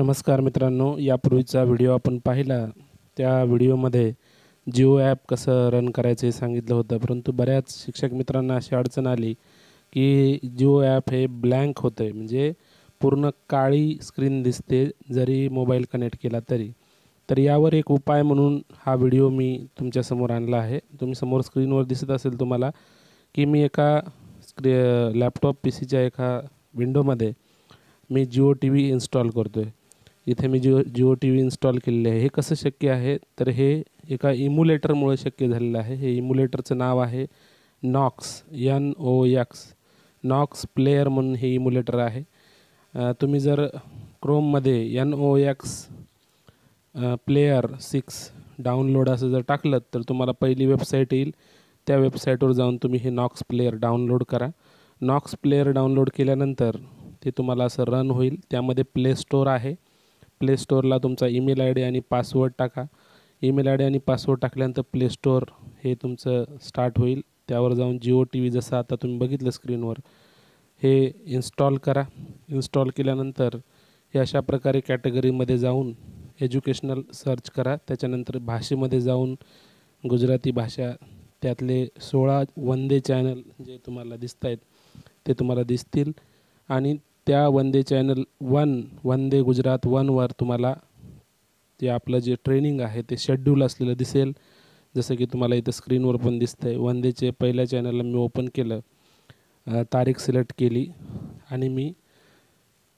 नमस्कार मित्रांनो यापूर्वीचा व्हिडिओ आपण पाहिला. त्या व्हिडिओमध्ये जिओ ॲप कसं रन करायचं हे सांगितलं होतं परंतु बऱ्याच शिक्षक मित्रांना अशी अडचण आली की जिओ ॲप हे ब्लँक होतं आहे म्हणजे पूर्ण काळी स्क्रीन दिसते जरी मोबाईल कनेक्ट केला तरी. तर यावर एक उपाय म्हणून हा व्हिडिओ मी तुमच्यासमोर आणला आहे. तुम्ही समोर स्क्रीनवर दिसत असेल तुम्हाला की मी एका स्क्री लॅपटॉप पी सीच्या एका विंडोमध्ये मी जिओ टी व्ही इन्स्टॉल करतो आहे इथे मी Jio Jio T V install केलेले आहे. हे कसं शक्य आहे? तर हे एका इम्युलेटरमुळे शक्य झालेलं आहे. हे इम्युलेटरचं नाव आहे Nox N O X Nox player म्हणून हे इम्युलेटर आहे. तुम्ही जर क्रोममध्ये N O X player six download असं जर टाकलं तर तुम्हाला पहिली वेबसाईट येईल. त्या वेबसाईटवर जाऊन तुम्ही हे नॉक्स प्लेयर डाउनलोड करा. नॉक्स प्लेयर डाउनलोड केल्यानंतर ते तुम्हाला असं रन होईल. त्यामध्ये प्ले स्टोअर आहे. प्ले स्टोअरला तुमचा ईमेल आय डी आणि पासवर्ड टाका. ईमेल आय डी आणि पासवर्ड टाकल्यानंतर प्ले स्टोअर हे तुमचं स्टार्ट होईल. त्यावर जाऊन जिओ टी व्ही जसं आता तुम्ही बघितलं स्क्रीनवर हे इन्स्टॉल करा. इन्स्टॉल केल्यानंतर हे अशा प्रकारे कॅटेगरीमध्ये जाऊन एज्युकेशनल सर्च करा. त्याच्यानंतर भाषेमध्ये जाऊन गुजराती भाषा त्यातले सोळा वंदे चॅनल जे तुम्हाला दिसत आहेत ते तुम्हाला दिसतील. आणि त्या वंदे चॅनल वन वंदे गुजरात वनवर तुम्हाला ते आपलं जे ट्रेनिंग आहे ते शेड्यूल असलेलं दिसेल. जसं की तुम्हाला इथं स्क्रीनवर पण दिसतं आहे वंदेचे पहिल्या चॅनलला मी ओपन केलं. तारीख सिलेक्ट केली. आणि मी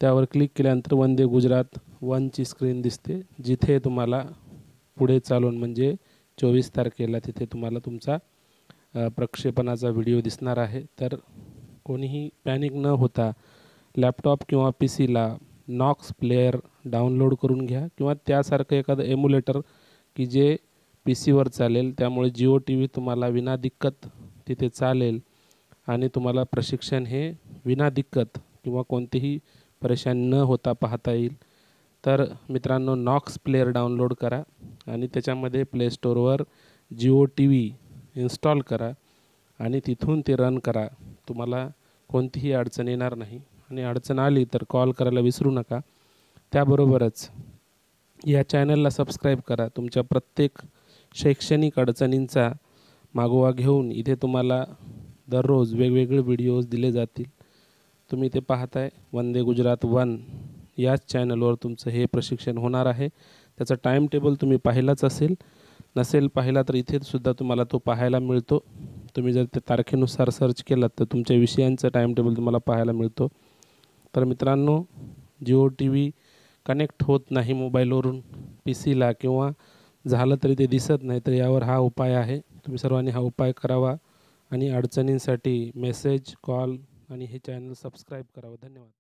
त्यावर क्लिक केल्यानंतर वंदे गुजरात वनची स्क्रीन दिसते. जिथे तुम्हाला पुढे चालून म्हणजे चोवीस तारखेला तिथे तुम्हाला तुमचा प्रक्षेपणाचा व्हिडिओ दिसणार आहे. तर कोणीही पॅनिक न होता लॅपटॉप किंवा पी सीला नॉक्स प्लेयर डाउनलोड करून घ्या किंवा त्यासारखं एखादं एम्युलेटर की जे पी सीवर चालेल. त्यामुळे जिओ टी व्ही तुम्हाला विनादिक्कत तिथे चालेल आणि तुम्हाला प्रशिक्षण हे विनादिक्कत किंवा कोणतीही परेशान न होता पाहता येईल. तर मित्रांनो नॉक्स प्लेयर डाउनलोड करा आणि त्याच्यामध्ये प्ले स्टोअरवर जिओ टी व्ही इन्स्टॉल करा आणि तिथून ते रन करा. तुम्हाला कोणतीही अडचण येणार नाही. आणि अडचण आली तर कॉल करायला विसरू नका. त्याबरोबरच या चॅनलला सबस्क्राईब करा. तुमच्या प्रत्येक शैक्षणिक अडचणींचा मागोवा घेऊन इथे तुम्हाला दररोज वेगवेगळे व्हिडिओज दिले जातील. तुम्ही ते पाहताय वंदे गुजरात वन याच चॅनलवर तुमचं हे प्रशिक्षण होणार आहे. त्याचा टाईम टेबल तुम्ही पाहिलाच असेल. नसेल पाहिला तर इथे सुद्धा तुम्हाला तो पाहायला मिळतो. तुम्ही जर त्या तारखेनुसार सर्च केलात तर तुमच्या विषयांचं टाईम टेबल तुम्हाला पाहायला मिळतो. तर मित्रांनो जिओ टी व्ही कनेक्ट होत नाही मोबाईलवरून पी सीला किंवा झालं तरी ते दिसत नाही तर यावर हा उपाय आहे. तुम्ही सर्वांनी हा उपाय करावा आणि अडचणींसाठी मेसेज कॉल आणि हे चॅनल सबस्क्राईब करावं. धन्यवाद.